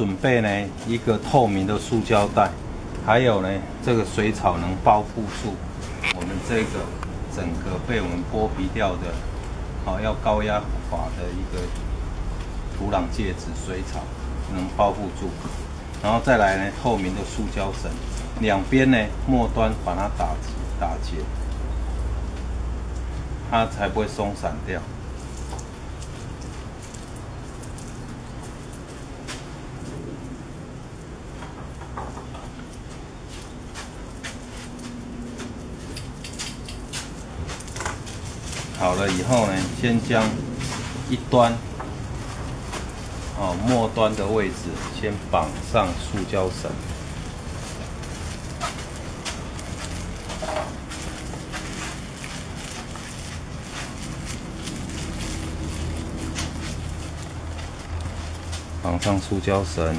准备呢一个透明的塑胶袋，还有呢这个水草能包覆住我们这个整个被我们剥皮掉的，好要高压法的一个土壤介质水草能包覆住，然后再来呢透明的塑胶绳，两边呢末端把它打打结，它才不会松散掉。好了以后呢，先将一端哦末端的位置先绑上塑胶绳，绑上塑胶绳。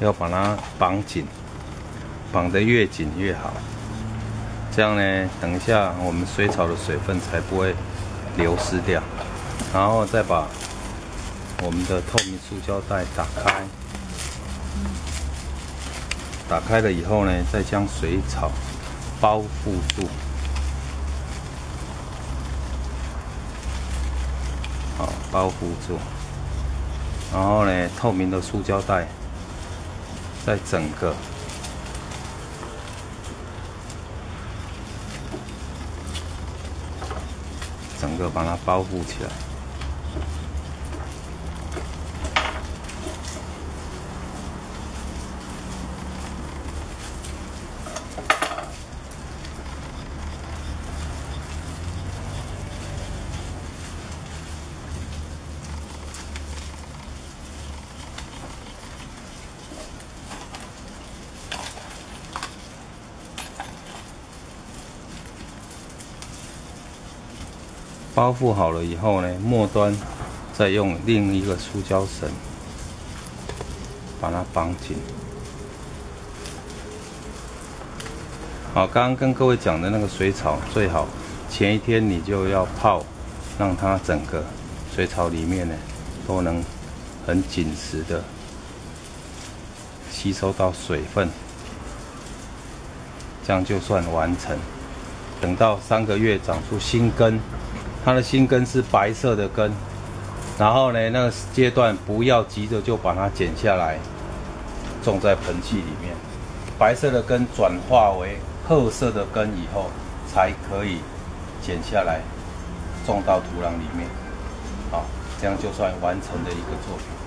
要把它绑紧，绑得越紧越好。这样呢，等一下我们水草的水分才不会流失掉。然后再把我们的透明塑胶袋打开，打开了以后呢，再将水草包覆住。好，包覆住。然后呢，透明的塑胶袋。在整个整个把它包覆起来。包覆好了以后呢，末端再用另一个塑胶绳把它绑紧。好，刚刚跟各位讲的那个水草，最好前一天你就要泡，让它整个水草里面呢都能很紧实的吸收到水分，这样就算完成。等到三个月长出新根。它的新根是白色的根，然后呢，那个阶段不要急着就把它剪下来，种在盆器里面。白色的根转化为褐色的根以后，才可以剪下来种到土壤里面。好，这样就算完成的一个作品。